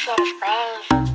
surprise.